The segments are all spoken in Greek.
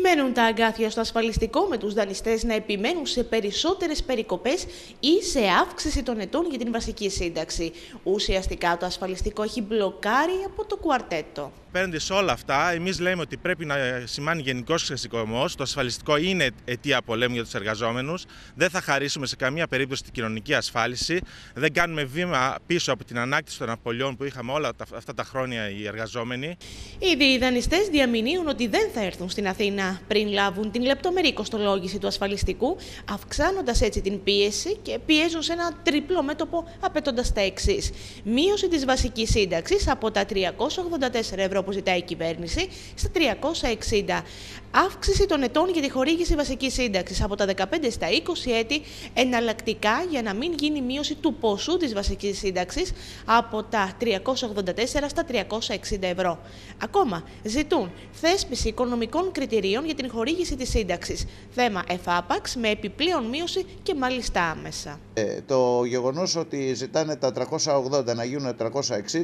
Μένουν τα αγκάθια στο ασφαλιστικό με τους δανειστές να επιμένουν σε περισσότερες περικοπές ή σε αύξηση των ετών για την βασική σύνταξη. Ουσιαστικά το ασφαλιστικό έχει μπλοκάρει από το κουαρτέτο. Παίρνοντας όλα αυτά, εμείς λέμε ότι πρέπει να σημάνει γενικός ξεσηκωμό. Το ασφαλιστικό είναι αιτία πολέμου για τους εργαζόμενους. Δεν θα χαρίσουμε σε καμία περίπτωση την κοινωνική ασφάλιση. Δεν κάνουμε βήμα πίσω από την ανάκτηση των απολειών που είχαμε όλα αυτά τα χρόνια οι εργαζόμενοι. Ήδη οι δανειστές διαμηνύουν ότι δεν θα έρθουν στην Αθήνα πριν λάβουν την λεπτομερή κοστολόγηση του ασφαλιστικού, αυξάνοντας έτσι την πίεση και πιέζουν σε ένα τριπλό μέτωπο, απαιτώντας τα εξής. Μείωση της βασικής σύνταξης από τα 384 ευρώ που ζητάει η κυβέρνηση στα 360. Αύξηση των ετών για τη χορήγηση βασικής σύνταξης από τα 15 στα 20 έτη, εναλλακτικά για να μην γίνει μείωση του ποσού της βασικής σύνταξης από τα 384 στα 360 ευρώ. Ακόμα ζητούν θέσπιση οικονομικών κριτηρίων για την χορήγηση της σύνταξης. Θέμα εφάπαξ με επιπλέον μείωση και μάλιστα άμεσα. Ε, το γεγονός ότι ζητάνε τα 380 να γίνουν 360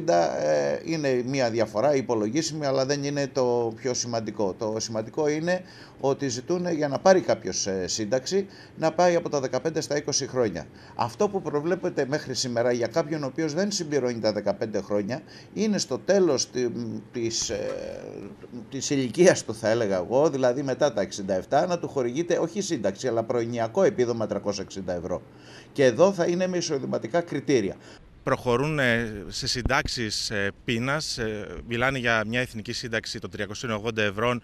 ε, είναι μια διαφορά υπολογίσιμη αλλά δεν είναι το πιο σημαντικό. Το σημαντικό είναι ότι ζητούν για να πάρει κάποιος ε, σύνταξη να πάει από τα 15 στα 20 χρόνια. Αυτό που προβλέπεται μέχρι σήμερα για κάποιον ο οποίος δεν συμπληρώνει τα 15 χρόνια είναι στο τέλος της, της ηλικίας του θα έλεγα εγώ, δηλαδή μετά τα 67 να του χορηγείται όχι σύνταξη αλλά προηνιακό επίδομα 360 ευρώ. Και εδώ θα είναι με εισοδηματικά κριτήρια προχωρούν σε συντάξεις πείνας, μιλάνε για μια εθνική σύνταξη των 380 ευρώ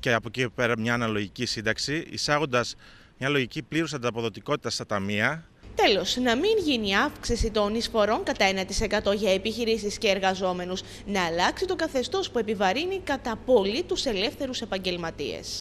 και από εκεί πέρα μια αναλογική σύνταξη, εισάγοντας μια λογική πλήρους ανταποδοτικότητας στα ταμεία. Τέλος, να μην γίνει αύξηση των εισφορών κατά 1% για επιχειρήσεις και εργαζόμενους, να αλλάξει το καθεστώς που επιβαρύνει κατά πολύ τους ελεύθερους επαγγελματίες.